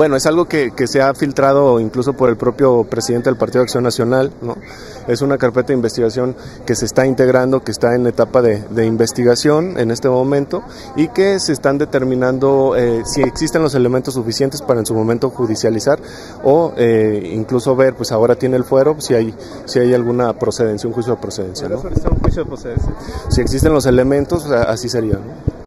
bueno, es algo que, se ha filtrado incluso por el propio presidente del Partido de Acción Nacional, ¿no? Es una carpeta de investigación que se está integrando, que está en etapa de, de investigación en este momento y que se están determinando eh, si existen los elementos suficientes para en su momento judicializar o eh, incluso ver, pues ahora tiene el fuero, si hay, si hay alguna procedencia, un juicio de procedencia. ¿no? Si existen los elementos, así sería. ¿no?